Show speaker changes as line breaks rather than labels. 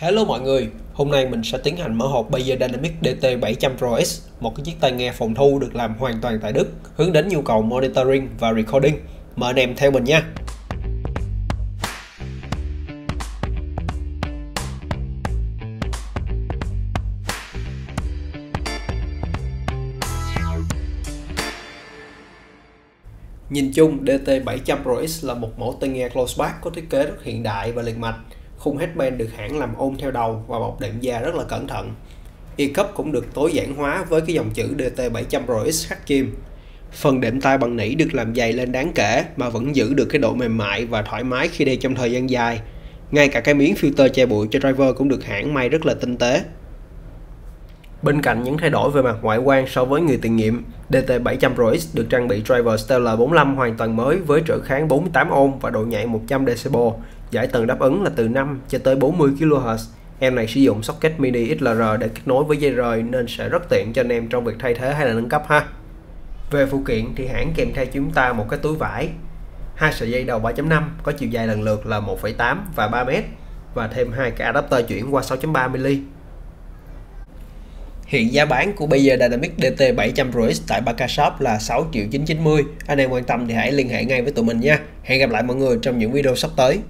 Hello mọi người, hôm nay mình sẽ tiến hành mở hộp Bayer Dynamic DT700 Pro S, một cái chiếc tai nghe phòng thu được làm hoàn toàn tại Đức, hướng đến nhu cầu monitoring và recording. Mời anh em theo mình nha. Nhìn chung, DT700 Pro S là một mẫu tai nghe close back có thiết kế rất hiện đại và liền mạch khung headband được hãng làm ôm theo đầu và bọc đệm da rất là cẩn thận. E-cup cũng được tối giản hóa với cái dòng chữ DT700 RX khắc kim. Phần đệm tai bằng nỉ được làm dày lên đáng kể mà vẫn giữ được cái độ mềm mại và thoải mái khi đeo trong thời gian dài. Ngay cả cái miếng filter che bụi cho driver cũng được hãng may rất là tinh tế. Bên cạnh những thay đổi về mặt ngoại quan so với người tiền nhiệm, DT700 RX được trang bị driver Stellar 45 hoàn toàn mới với trở kháng 48 ohm và độ nhạy 100 decibel, giải tần đáp ứng là từ 5 cho tới 40 kHz. Em này sử dụng socket mini XLR để kết nối với dây rời nên sẽ rất tiện cho anh em trong việc thay thế hay là nâng cấp ha. Về phụ kiện thì hãng kèm theo chúng ta một cái túi vải, hai sợi dây đầu 3.5 có chiều dài lần lượt là 1,8 và 3 m và thêm hai cái adapter chuyển qua 6.3 mm. Hiện giá bán của bây giờ Dynamic DT 750X tại Baka Shop là 6 triệu 990. Anh em quan tâm thì hãy liên hệ ngay với tụi mình nha. Hẹn gặp lại mọi người trong những video sắp tới.